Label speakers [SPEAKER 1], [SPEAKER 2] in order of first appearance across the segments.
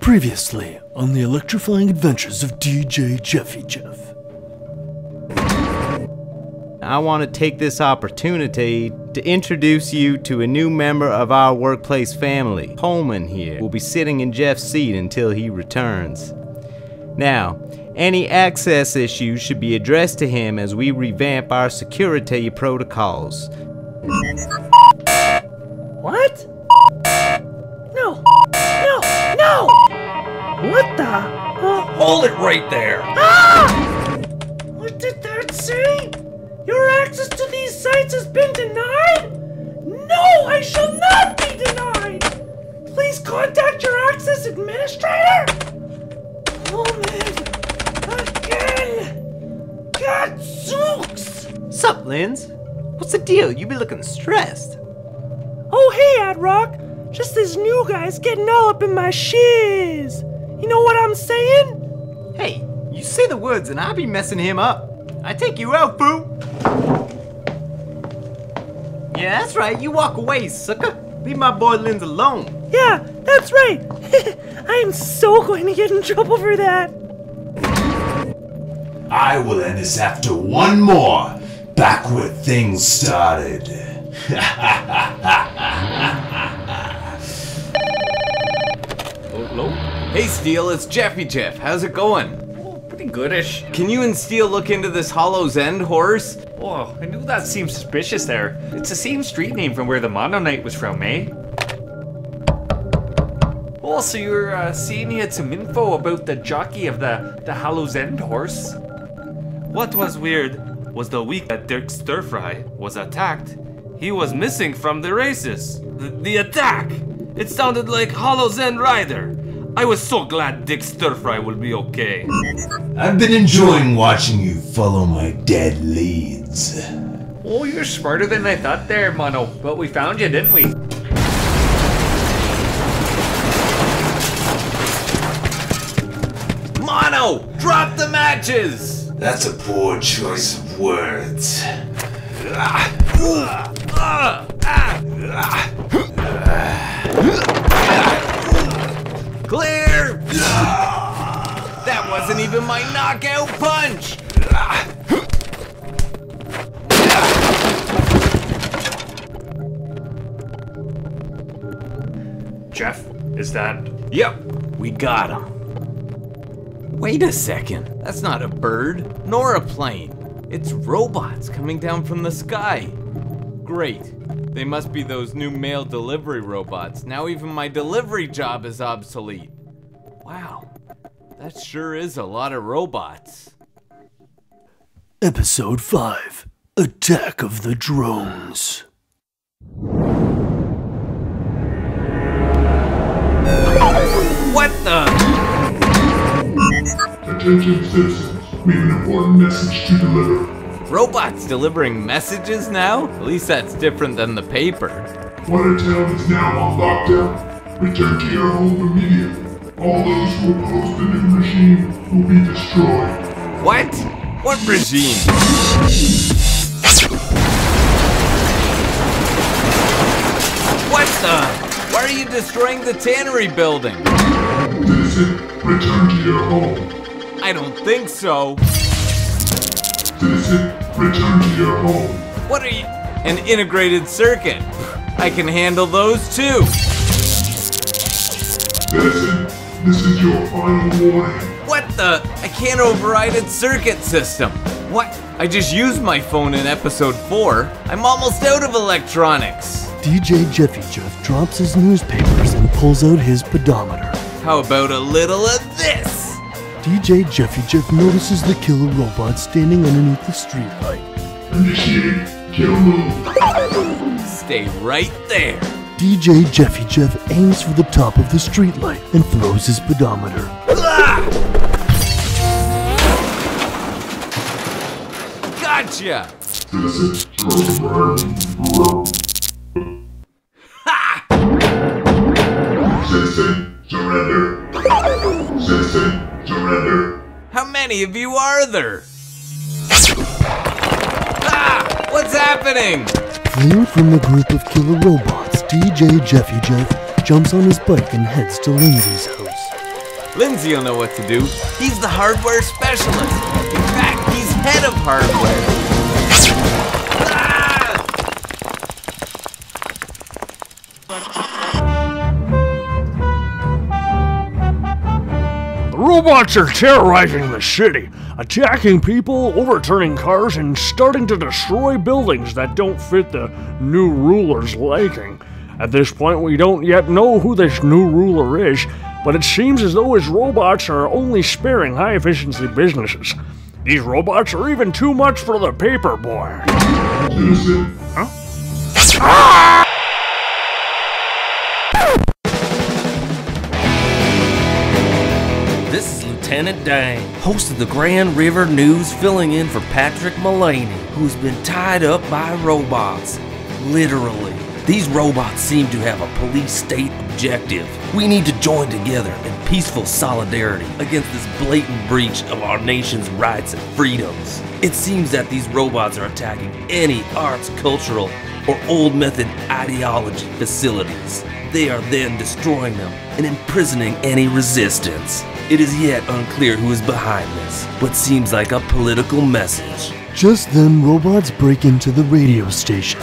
[SPEAKER 1] Previously on the electrifying adventures of DJ Jeffy Jeff.
[SPEAKER 2] I want to take this opportunity to introduce you to a new member of our workplace family. Coleman here will be sitting in Jeff's seat until he returns. Now, any access issues should be addressed to him as we revamp our security protocols.
[SPEAKER 3] What? No! No! No! What the? Uh,
[SPEAKER 4] Hold it right there!
[SPEAKER 3] ah! What did that say? Your access to these sites has been denied? No, I shall not be denied! Please contact your access administrator! Oh man! Gadzooks!
[SPEAKER 2] Sup, Linz? What's the deal? You be looking stressed.
[SPEAKER 3] Oh, hey, Ad Rock. Just this new guy's getting all up in my shiz. You know what I'm saying?
[SPEAKER 2] Hey, you say the words and I be messing him up. I take you out, boo. Yeah, that's right. You walk away, sucker. Leave my boy Linz alone.
[SPEAKER 3] Yeah, that's right. I am so going to get in trouble for that.
[SPEAKER 5] I will end this after one more, back where things started.
[SPEAKER 2] Hello? Hey, Steel, it's Jeffy Jeff. How's it going?
[SPEAKER 4] Pretty goodish.
[SPEAKER 2] Can you and Steel look into this Hollow's End horse?
[SPEAKER 4] Oh, I knew that seemed suspicious there. It's the same street name from where the Mono Knight was from, eh? Oh, so you're uh, seeing you had some info about the jockey of the, the Hallows End horse?
[SPEAKER 6] What was weird was the week that Dirk Stirfry was attacked, he was missing from the races. The, the attack! It sounded like Hollow's End Rider. I was so glad Dick Stirfry will be okay.
[SPEAKER 5] I've been enjoying watching you follow my dead leads.
[SPEAKER 4] Oh, you're smarter than I thought there, Mono. But we found you, didn't we?
[SPEAKER 2] Mono, drop the matches!
[SPEAKER 5] That's a poor choice of words.
[SPEAKER 2] Clear! That wasn't even my knockout punch!
[SPEAKER 4] Jeff, is that.
[SPEAKER 2] Yep, we got him. Wait a second. That's not a bird, nor a plane. It's robots coming down from the sky. Great. They must be those new mail delivery robots. Now even my delivery job is obsolete. Wow. That sure is a lot of robots.
[SPEAKER 1] Episode 5 Attack of the Drones.
[SPEAKER 2] What the?
[SPEAKER 7] Attention citizens, we have an important message to deliver.
[SPEAKER 2] Robots delivering messages now? At least that's different than the paper.
[SPEAKER 7] Watertown is now on lockdown. Return to your home immediately. All those who oppose the new regime will be destroyed.
[SPEAKER 2] What? What regime? What the? Why are you destroying the tannery building?
[SPEAKER 7] Citizen, return to your home.
[SPEAKER 2] I don't think so.
[SPEAKER 7] Citizen, return to your home.
[SPEAKER 2] What are you? An integrated circuit. I can handle those too.
[SPEAKER 7] Citizen, this is your final warning.
[SPEAKER 2] What the? I can't override its circuit system. What? I just used my phone in episode 4. I'm almost out of electronics.
[SPEAKER 1] DJ Jeffy Jeff drops his newspapers and pulls out his pedometer.
[SPEAKER 2] How about a little of this?
[SPEAKER 1] DJ Jeffy Jeff notices the killer robot standing underneath the streetlight.
[SPEAKER 7] Initiate kill move.
[SPEAKER 2] Stay right there.
[SPEAKER 1] DJ Jeffy Jeff aims for the top of the streetlight and throws his pedometer.
[SPEAKER 2] Gotcha! Many? of you are there? Ah! What's happening?
[SPEAKER 1] Fleeing from the group of killer robots, DJ Jeffy Jeff jumps on his bike and heads to Lindsay's house.
[SPEAKER 2] Lindsay will know what to do. He's the hardware specialist. In fact, he's head of hardware. Ah!
[SPEAKER 8] Robots are terrorizing the city, attacking people, overturning cars, and starting to destroy buildings that don't fit the new ruler's liking. At this point, we don't yet know who this new ruler is, but it seems as though his robots are only sparing high efficiency businesses. These robots are even too much for the paper boy.
[SPEAKER 7] Citizen,
[SPEAKER 9] This Lieutenant Dane, host of the Grand River News, filling in for Patrick Mullaney, who's been tied up by robots. Literally. These robots seem to have a police state objective. We need to join together in peaceful solidarity against this blatant breach of our nation's rights and freedoms. It seems that these robots are attacking any arts, cultural, or old method ideology facilities. They are then destroying them and imprisoning any resistance. It is yet unclear who is behind this, but seems like a political message.
[SPEAKER 1] Just then, robots break into the radio station.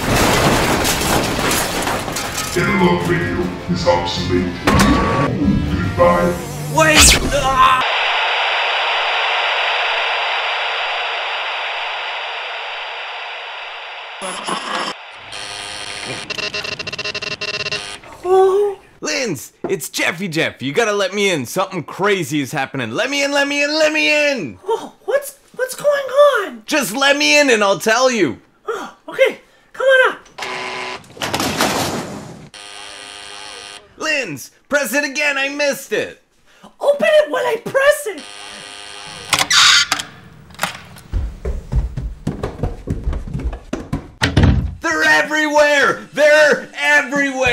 [SPEAKER 7] analog radio is obsolete. Goodbye.
[SPEAKER 2] Wait! Ah! Linz, it's Jeffy Jeff. You gotta let me in. Something crazy is happening. Let me in, let me in, let me in!
[SPEAKER 3] oh, what's what's going on?
[SPEAKER 2] Just let me in and I'll tell you.
[SPEAKER 3] Oh, okay, come on up.
[SPEAKER 2] Linz, press it again. I missed it.
[SPEAKER 3] Open it while I press it.
[SPEAKER 2] They're everywhere! They're everywhere!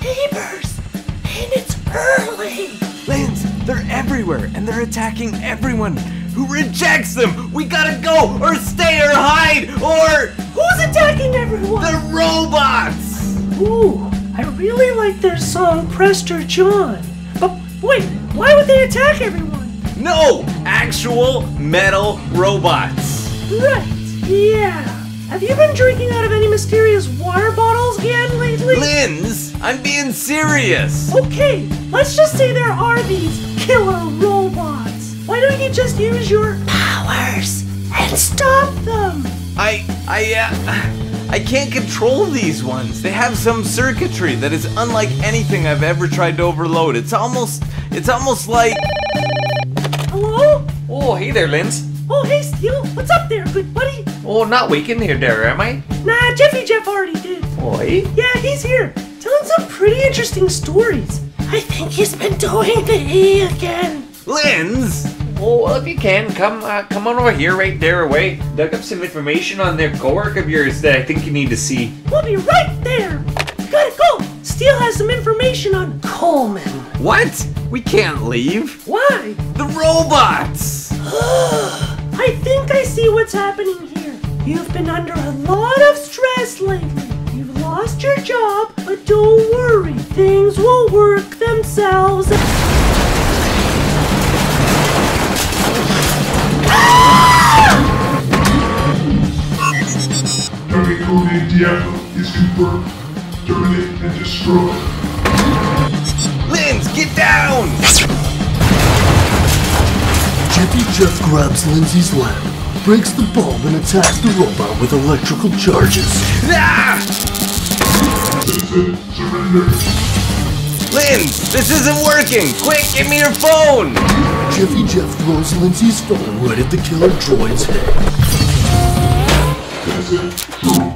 [SPEAKER 3] Shh, I have neighbors, and it's early.
[SPEAKER 2] Linz, they're everywhere and they're attacking everyone who rejects them! We gotta go or stay or hide or
[SPEAKER 3] Who's attacking everyone?
[SPEAKER 2] the robots!
[SPEAKER 3] Ooh, I really like their song Prester John. But wait, why would they attack everyone?
[SPEAKER 2] No! Actual metal robots!
[SPEAKER 3] Right, yeah. Have you been drinking out of any mysterious water bottles again lately?
[SPEAKER 2] Linz, I'm being serious!
[SPEAKER 3] Okay, let's just say there are these killer robots. Why don't you just use your powers and stop them?
[SPEAKER 2] I, I, uh, I can't control these ones. They have some circuitry that is unlike anything I've ever tried to overload. It's almost, it's almost like.
[SPEAKER 3] Hello?
[SPEAKER 4] Oh, hey there, Linz.
[SPEAKER 3] Oh, hey, Steel. What's up there, good buddy?
[SPEAKER 4] Oh, not waking here, there, am I?
[SPEAKER 3] Nah, Jeffy Jeff already did.
[SPEAKER 4] Oi.
[SPEAKER 3] Yeah, he's here, telling some pretty interesting stories. I think he's been doing the E again.
[SPEAKER 2] Linz!
[SPEAKER 4] Oh, well, if you can, come uh, come on over here, right there, away. Dug up some information on their cowork of yours that I think you need to see.
[SPEAKER 3] We'll be right there. Gotta go. Steel has some information on Coleman.
[SPEAKER 2] What? We can't leave.
[SPEAKER 3] Why?
[SPEAKER 2] The robots!
[SPEAKER 3] I think I see what's happening here. You've been under a lot of stress lately. You've lost your job, but don't worry, things will work themselves.
[SPEAKER 7] Target codename Diablo is confirmed. Terminate and destroy.
[SPEAKER 2] Linz, get down!
[SPEAKER 1] Jeffy Jeff grabs Lindsay's lamp, breaks the bulb, and attacks the robot with electrical charges.
[SPEAKER 2] Ah!
[SPEAKER 7] Citizen, surrender.
[SPEAKER 2] Linz, this isn't working! Quick, give me your phone!
[SPEAKER 1] Jeffy Jeff throws Lindsay's phone right at the killer droid's head.
[SPEAKER 7] Citizen, true,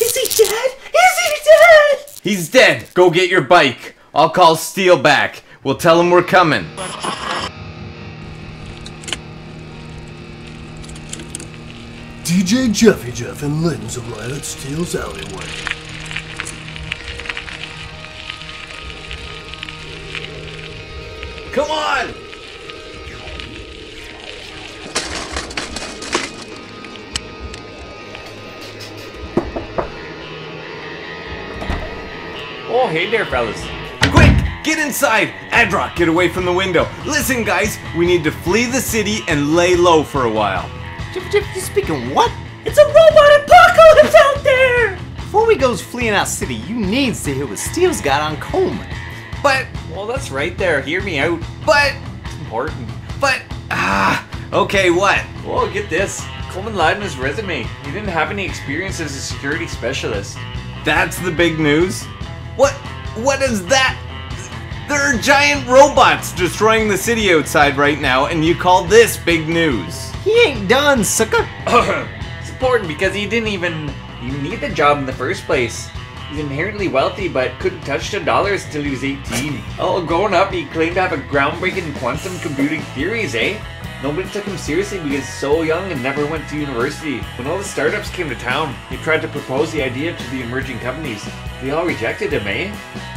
[SPEAKER 3] Is he dead? Is he dead?
[SPEAKER 2] He's dead. Go get your bike. I'll call Steel back. We'll tell him we're coming.
[SPEAKER 1] DJ Jeffy Jeff and Linz arrive at Steele's alleyway.
[SPEAKER 2] Come on!
[SPEAKER 4] Oh, hey there, fellas.
[SPEAKER 2] Quick! Get inside! Adrock, get away from the window. Listen, guys, we need to flee the city and lay low for a while.
[SPEAKER 10] Jeff, Jeff, you speaking what?
[SPEAKER 3] It's a robot apocalypse out there!
[SPEAKER 10] Before we goes fleeing our city, you needs to hear what Steele's got on Coleman.
[SPEAKER 2] But,
[SPEAKER 4] Well, that's right there. Hear me out.
[SPEAKER 2] but,
[SPEAKER 4] It's important.
[SPEAKER 2] but, ah, okay, what?
[SPEAKER 4] Well, get this. Coleman lied in his resume. He didn't have any experience as a security specialist.
[SPEAKER 2] That's the big news? What, what is that? There are giant robots destroying the city outside right now, and you call this big news?
[SPEAKER 10] He ain't done, sucker.
[SPEAKER 4] it's important because he didn't even even need the job in the first place. He's inherently wealthy, but couldn't touch the dollars till he was 18. Oh, growing up, he claimed to have a groundbreaking quantum computing theories, eh? Nobody took him seriously because he's so young and never went to university. When all the startups came to town, he tried to propose the idea to the emerging companies. They all rejected him, eh?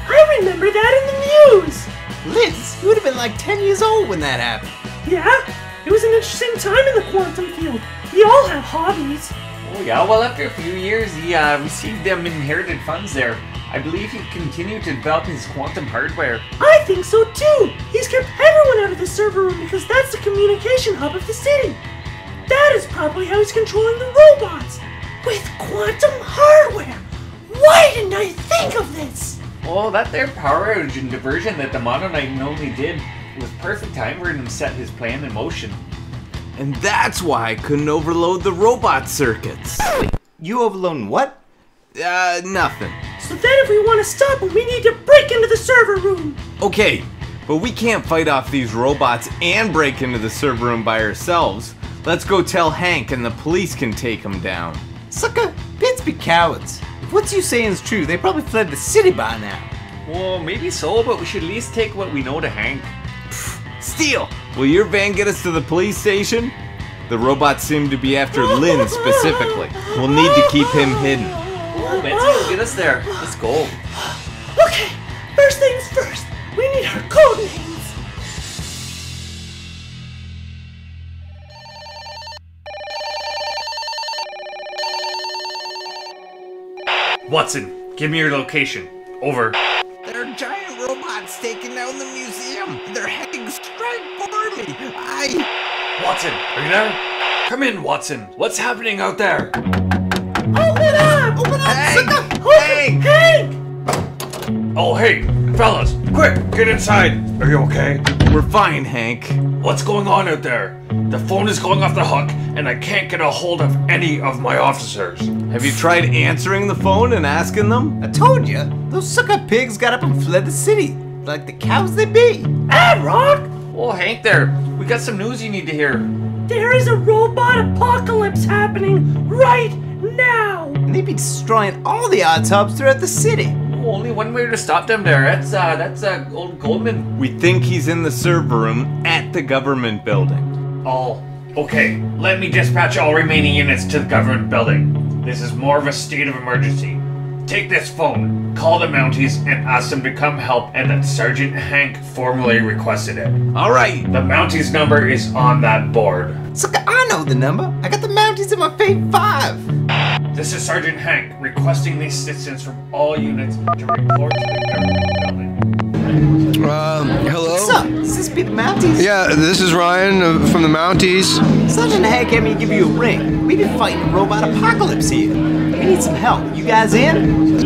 [SPEAKER 3] I remember that in the news!
[SPEAKER 10] Liz, you would have been like 10 years old when that happened.
[SPEAKER 3] Yeah, it was an interesting time in the quantum field. We all have hobbies.
[SPEAKER 4] Oh yeah, well after a few years he uh, received them inherited funds there. I believe he continued to develop his quantum hardware.
[SPEAKER 3] I think so too! He's kept everyone out of the server room because that's the communication hub of the city. That is probably how he's controlling the robots! With quantum hardware! Why didn't I think of this?
[SPEAKER 4] Oh, that there power outage and diversion that the Mono Knight only did was perfect time for him to set his plan in motion.
[SPEAKER 2] And that's why I couldn't overload the robot circuits.
[SPEAKER 10] You overloading what?
[SPEAKER 2] Uh, nothing.
[SPEAKER 3] So then if we want to stop him, we need to break into the server room!
[SPEAKER 2] Okay, but we can't fight off these robots and break into the server room by ourselves. Let's go tell Hank and the police can take him down.
[SPEAKER 10] Sucker, pits be cowards. If what you saying is true, they probably fled the city by now.
[SPEAKER 4] Well, maybe so, but we should at least take what we know to Hank.
[SPEAKER 2] Steele, will your van get us to the police station? The robots seem to be after Lynn specifically. We'll need to keep him hidden.
[SPEAKER 4] Oh, Betsy will get us there. Let's go.
[SPEAKER 3] Okay, first things first, we need our code names.
[SPEAKER 6] Watson, give me your location. Over.
[SPEAKER 2] There are giant robots taking down the museum. They're heading straight for me. I.
[SPEAKER 6] Watson, are you there? Come in, Watson. What's happening out there?
[SPEAKER 3] Open up! Open up!
[SPEAKER 2] Hank!
[SPEAKER 3] Hank! Hank!
[SPEAKER 6] Oh, hey, fellas, quick, get inside. Are you okay?
[SPEAKER 2] We're fine, Hank.
[SPEAKER 6] What's going on out there? The phone is going off the hook, and I can't get a hold of any of my officers.
[SPEAKER 2] Have you tried answering the phone and asking them?
[SPEAKER 10] I told you, those sucker pigs got up and fled the city. Like the cows they be.
[SPEAKER 3] Ah, Rock!
[SPEAKER 4] Oh, Hank there. We got some news you need to hear.
[SPEAKER 3] There is a robot apocalypse happening right now!
[SPEAKER 10] And they'd be destroying all the odd tops throughout the city.
[SPEAKER 4] Oh, only one way to stop them there. That's, uh, that's, uh, old Coleman.
[SPEAKER 2] We think he's in the server room at the government building.
[SPEAKER 6] All. Okay, let me dispatch all remaining units to the government building. This is more of a state of emergency. Take this phone, call the Mounties, and ask them to come help, and that Sergeant Hank formally requested it.
[SPEAKER 2] All right.
[SPEAKER 6] The Mounties number is on that board.
[SPEAKER 10] Sucker, I know the number. I got the Mounties in my Fave 5.
[SPEAKER 6] This is Sergeant Hank requesting the assistance from all units to report to the government building.
[SPEAKER 11] Um, hello?
[SPEAKER 10] What's up? Does this be the Mounties?
[SPEAKER 11] Yeah, this is Ryan uh, from the Mounties.
[SPEAKER 10] Sergeant Hank had me give you a ring. We've been fighting a robot apocalypse here. We need some help. You guys in?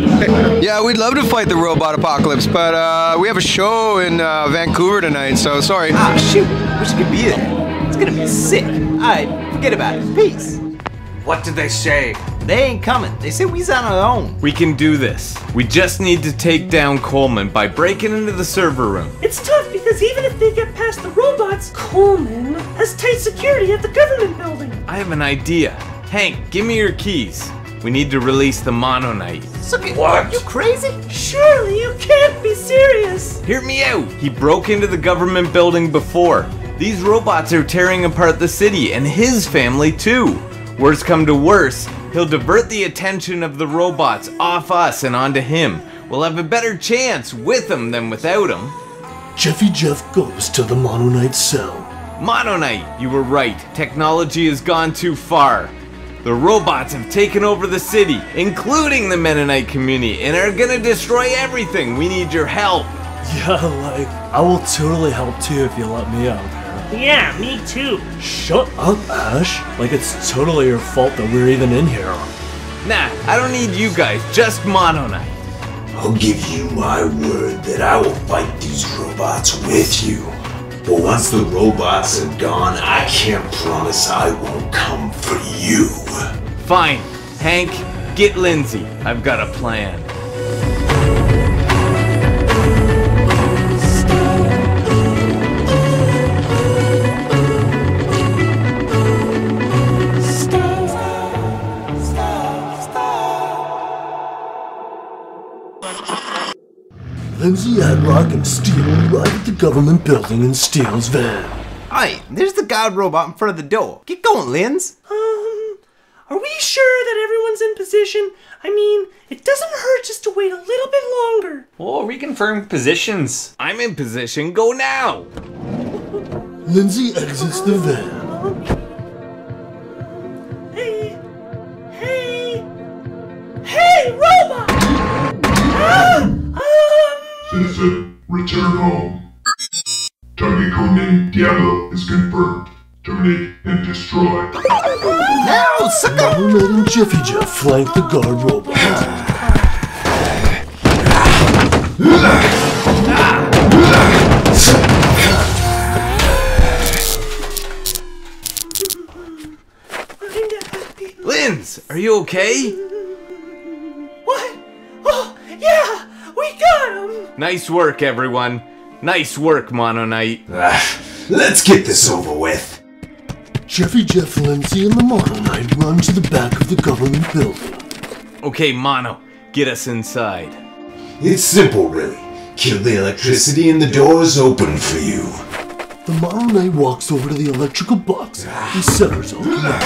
[SPEAKER 11] Yeah, we'd love to fight the robot apocalypse, but uh, we have a show in uh, Vancouver tonight, so sorry.
[SPEAKER 10] Ah, shoot. Wish I could be there. It's gonna be sick. Alright, forget about it. Peace.
[SPEAKER 6] What did they say?
[SPEAKER 10] They ain't coming. They said we's on our own.
[SPEAKER 2] We can do this. We just need to take down Coleman by breaking into the server room.
[SPEAKER 3] It's tough because even if they get past the robots, Coleman has tight security at the government building.
[SPEAKER 2] I have an idea. Hank, give me your keys. We need to release the Mono Knight.
[SPEAKER 10] Sucker,
[SPEAKER 6] What?
[SPEAKER 10] You crazy?
[SPEAKER 3] Surely you can't be serious.
[SPEAKER 2] Hear me out. He broke into the government building before. These robots are tearing apart the city and his family too. Worse come to worse, he'll divert the attention of the robots off us and onto him. We'll have a better chance with him than without him.
[SPEAKER 1] Jeffy Jeff goes to the Mono Knight cell.
[SPEAKER 2] Mono Knight, you were right. Technology has gone too far. The robots have taken over the city, including the Mennonite community, and are gonna destroy everything. We need your help.
[SPEAKER 8] Yeah, like, I will totally help too if you let me out there.
[SPEAKER 3] Yeah, me too.
[SPEAKER 8] Shut up, Ash. Like, it's totally your fault that we're even in here.
[SPEAKER 2] Nah, I don't need you guys, just Mono Knight.
[SPEAKER 5] I'll give you my word that I will fight these robots with you. But once the robots are gone, I can't promise I won't come for you.
[SPEAKER 2] Fine. Hank, get Lindsay. I've got a plan.
[SPEAKER 1] Lindsay, Adrock, and Steel arrive at the government building in Steel's van.
[SPEAKER 10] Hey, there's the god robot in front of the door. Get going, Linz.
[SPEAKER 3] Um, are we sure that everyone's in position? I mean, it doesn't hurt just to wait a little bit longer.
[SPEAKER 4] Oh, reconfirm positions.
[SPEAKER 2] I'm in position. Go now.
[SPEAKER 1] Lindsay exits the van.
[SPEAKER 7] Citizen, return home. Target codename Diablo is confirmed. Terminate and destroy.
[SPEAKER 10] Now, sucker!
[SPEAKER 1] Mono Knight and Jeffy Jeff flank the guard robot.
[SPEAKER 3] kinda.
[SPEAKER 2] Linz, are you okay? Nice work, everyone. Nice work, Mono Knight.
[SPEAKER 5] Ah, let's get this over with.
[SPEAKER 1] Jeffy Jeff, Lindsay, and the Mono Knight run to the back of the government building.
[SPEAKER 2] Okay, Mono, get us inside.
[SPEAKER 5] It's simple, really. Kill the electricity and the doors open for you.
[SPEAKER 1] The Mono Knight walks over to the electrical box and severs all connections.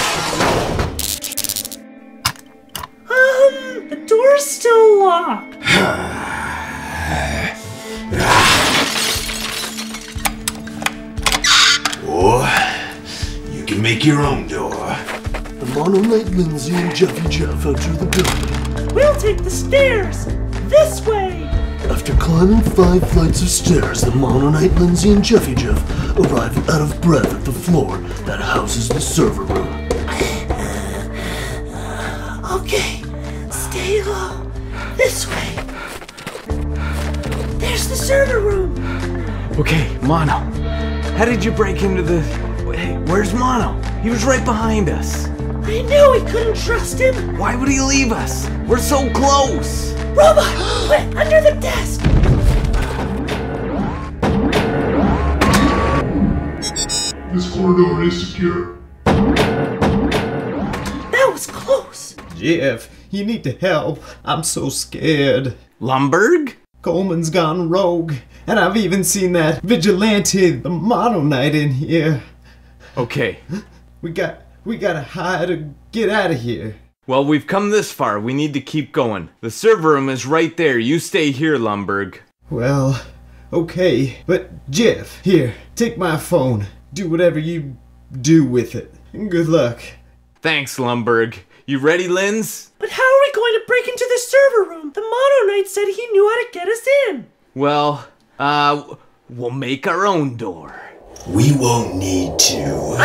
[SPEAKER 3] Um, the door's still locked.
[SPEAKER 5] Or you can make your own door.
[SPEAKER 1] The Mono Knight, Lindsay, and Jeffy Jeff enter the building.
[SPEAKER 3] We'll take the stairs. This way.
[SPEAKER 1] After climbing five flights of stairs, the Mononite Knight, Lindsay, and Jeffy Jeff arrive out of breath at the floor that houses the server room.
[SPEAKER 3] Server room.
[SPEAKER 2] Okay, Mono. How did you break into the. Hey, where's Mono? He was right behind us.
[SPEAKER 3] I knew we couldn't trust him.
[SPEAKER 2] Why would he leave us? We're so close.
[SPEAKER 3] Robot, put under the desk.
[SPEAKER 7] This corridor is secure.
[SPEAKER 3] That was close.
[SPEAKER 10] Jeff, you need to help. I'm so scared.
[SPEAKER 2] Lumberg?
[SPEAKER 10] Coleman's gone rogue, and I've even seen that vigilante, the Mono Knight, in here.
[SPEAKER 2] Okay.
[SPEAKER 10] We got, we gotta hide or get out of here.
[SPEAKER 2] Well, we've come this far. We need to keep going. The server room is right there. You stay here, Lumberg.
[SPEAKER 10] Well, okay, but Jeff, here, take my phone. Do whatever you do with it. Good luck.
[SPEAKER 2] Thanks, Lumberg. You ready, Linz?
[SPEAKER 3] But how are we going to break into the server room? The Mono Knight said he knew how to get us in.
[SPEAKER 2] Well, uh, we'll make our own door.
[SPEAKER 5] We won't need to.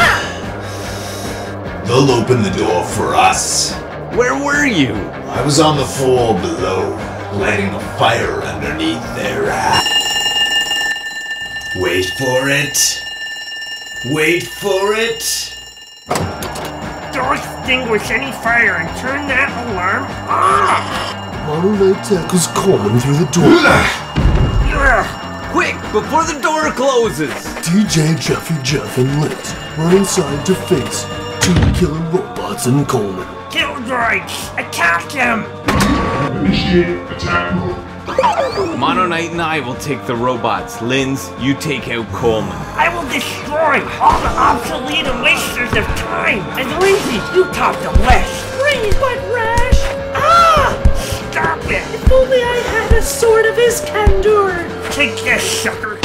[SPEAKER 5] They'll open the door for us.
[SPEAKER 2] Where were you?
[SPEAKER 5] I was on the floor below, lighting a fire underneath their there. Wait for it. Wait for it.
[SPEAKER 3] Don't extinguish any fire and turn that alarm off.
[SPEAKER 1] Mono Knight tackles Coleman through the door.
[SPEAKER 2] Quick, before the door closes!
[SPEAKER 1] DJ, Jeffy, Jeff, and Liz run inside to face two killer robots and Coleman.
[SPEAKER 3] Killjoys, attack him!
[SPEAKER 7] Initiate attack mode.
[SPEAKER 2] Mono Knight and I will take the robots. Linz, you take out Coleman.
[SPEAKER 3] I will destroy all the obsolete and wasters of time. And Lindsay, you top the list. Breathe, but Rash. Stop it! If only I had a sword of his candor. Take this, sucker.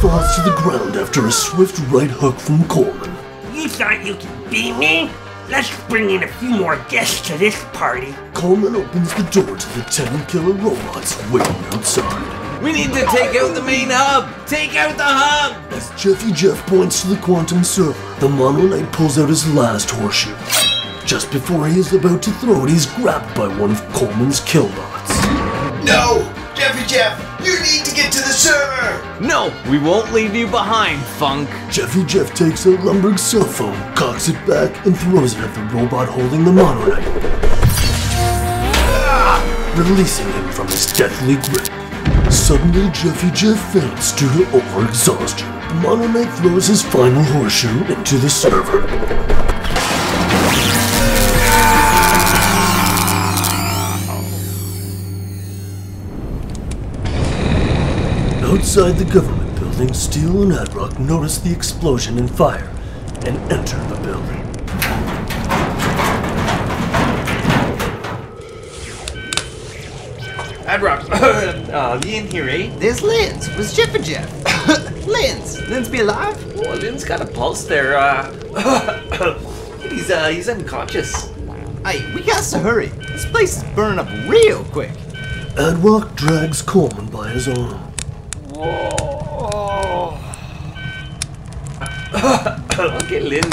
[SPEAKER 1] falls to the ground after a swift right hook from Coleman.
[SPEAKER 3] You thought you could beat me? Let's bring in a few more guests to this party.
[SPEAKER 1] Coleman opens the door to the 10 killer robots waiting outside.
[SPEAKER 2] We need to take out the main hub! Take out the hub!
[SPEAKER 1] As Jeffy Jeff points to the quantum server, the Mono Knight pulls out his last horseshoe. Just before he is about to throw it, he's grabbed by one of Coleman's killbots.
[SPEAKER 5] No! Jeffy Jeff, you need to get to the server!
[SPEAKER 2] No, we won't leave you behind, Funk.
[SPEAKER 1] Jeffy Jeff takes a Lumberg's cell phone, cocks it back, and throws it at the robot holding the Mono Knight, releasing him from his deathly grip. Suddenly, Jeffy Jeff faints due to overexhaustion. The Mono throws his final horseshoe into the server. Outside the government building, Steel and Adrock notice the explosion and fire and enter the building.
[SPEAKER 4] Adrock, uh, Ian here, eh?
[SPEAKER 12] There's Linz. Was Jeff and Jeff? Linz. Linz be alive?
[SPEAKER 4] Oh, Lynn's got a pulse there. Uh, he's uh, he's unconscious.
[SPEAKER 12] Hey, we got to hurry. This place is burning up real quick.
[SPEAKER 1] Adrock drags Coleman by his arm.
[SPEAKER 4] Look.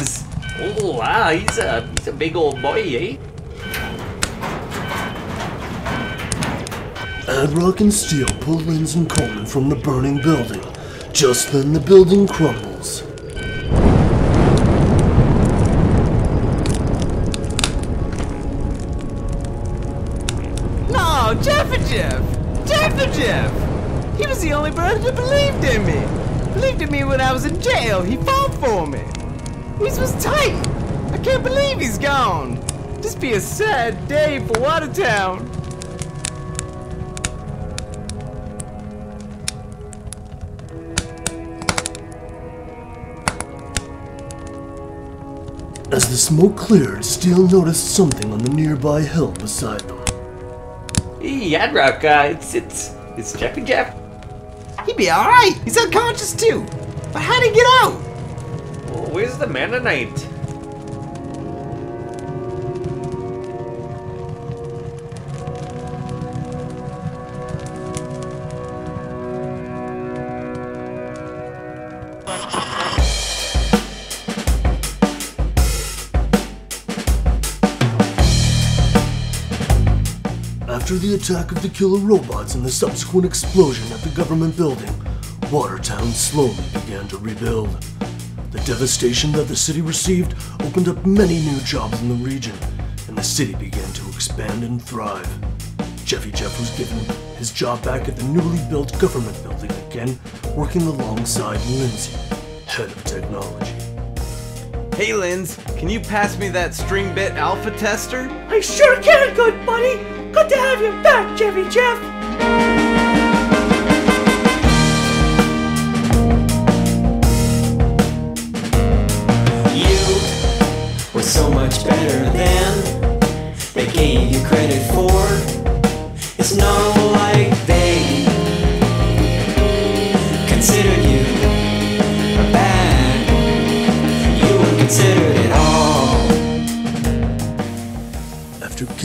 [SPEAKER 4] Oh wow, he's a he's a big old boy, eh?
[SPEAKER 1] Adrock and Steel pull Linz and Coleman from the burning building. Just then, the building crumbles.
[SPEAKER 12] No, Jeff and Jeff. Jeff and Jeff. He was the only brother that believed in me. Believed in me when I was in jail. He fought for me. He was tight. I can't believe he's gone. This be a sad day for Watertown.
[SPEAKER 1] As the smoke cleared, Steele noticed something on the nearby hill beside them.
[SPEAKER 4] Hey, Adrock, uh, it's it's it's Jeffy Jeff.
[SPEAKER 12] He'd be alright. He's unconscious too. But how'd he get out?
[SPEAKER 4] Where's the Mennonite?
[SPEAKER 1] After the attack of the killer robots and the subsequent explosion at the government building, Watertown slowly began to rebuild. The devastation that the city received opened up many new jobs in the region, and the city began to expand and thrive. Jeffy Jeff was given his job back at the newly built government building again, working alongside Lindsay, head of technology.
[SPEAKER 2] Hey, Linz, can you pass me that string bit alpha tester?
[SPEAKER 3] I sure can, good buddy. Good to have you back, Jeffy Jeff.
[SPEAKER 13] Much better than they gave you credit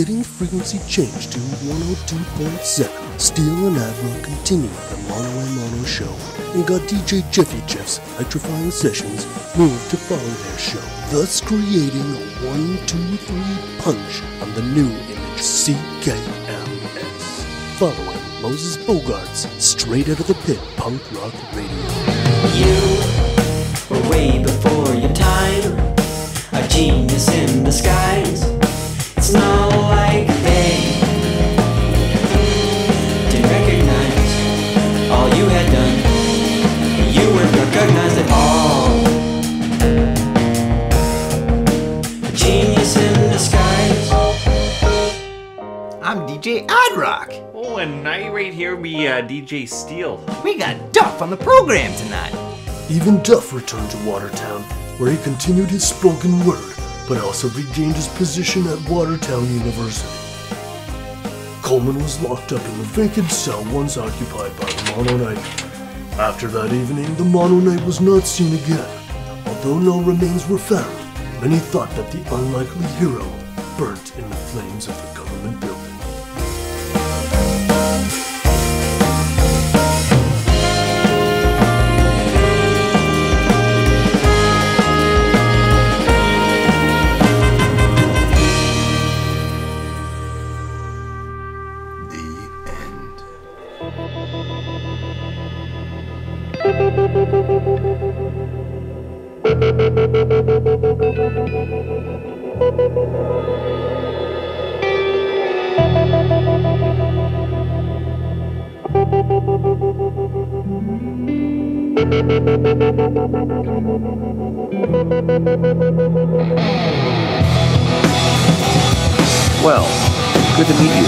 [SPEAKER 1] Getting frequency changed to 102.7, Steel and Admiral continued the Mono and Mono show and got DJ Jeffy Jeff's electrifying sessions moved to follow their show, thus creating a 1 2 3 punch on the new image CKMS. Following Moses Bogart's Straight Out of the Pit Punk Rock Radio.
[SPEAKER 13] You were way before your time, a genius in disguise.
[SPEAKER 12] DJ Adrock.
[SPEAKER 4] Oh, and I right here be uh, DJ Steel.
[SPEAKER 12] We got Duff on the program tonight.
[SPEAKER 1] Even Duff returned to Watertown, where he continued his spoken word, but also regained his position at Watertown University. Coleman was locked up in the vacant cell once occupied by the Mono Knight. After that evening, the Mono Knight was not seen again. Although no remains were found, many thought that the unlikely hero burnt in the flames of the government building.
[SPEAKER 14] Well, good to meet you.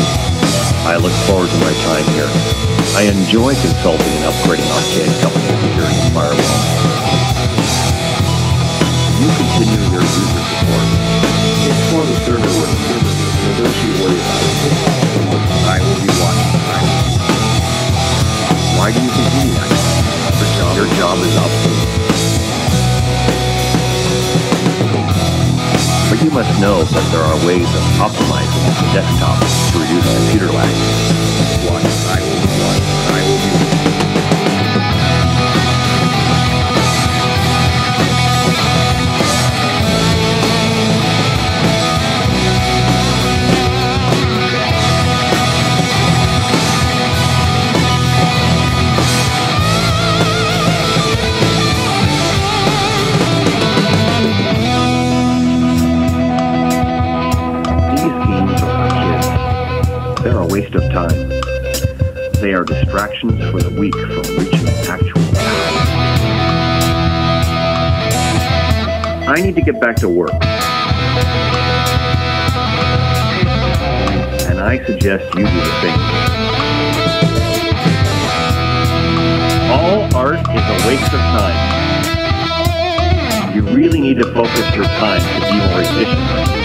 [SPEAKER 14] I look forward to my time here. I enjoy consulting and upgrading arcade company security and firewall. You continue your user support. Inform the server when server and don't you worry. I will be watching. Why do you continue that? Your job is obsolete. But you must know that there are ways of optimizing the desktop to reduce computer lag. Watch, I will watching. I will be for the weak from reaching actual power. I need to get back to work. And I suggest you do the same. All art is a waste of time. You really need to focus your time to be more efficient.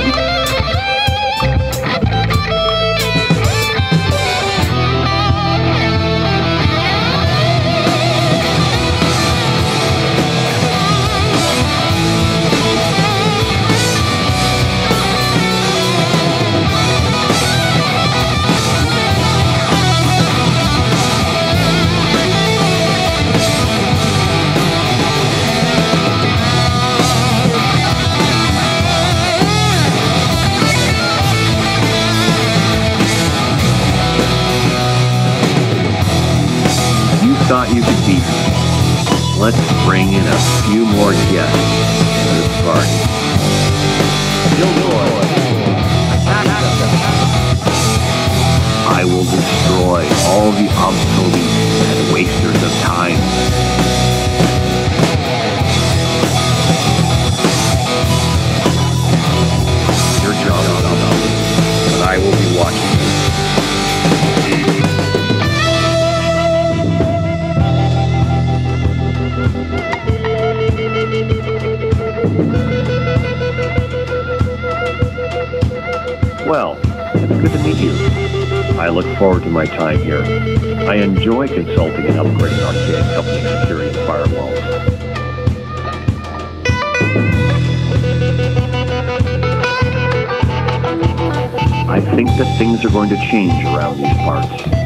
[SPEAKER 14] Let's bring Well, it's good to meet you. I look forward to my time here. I enjoy consulting and upgrading arcade company security firewalls. I think that things are going to change around these parts.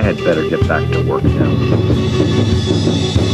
[SPEAKER 14] I had better get back to work now.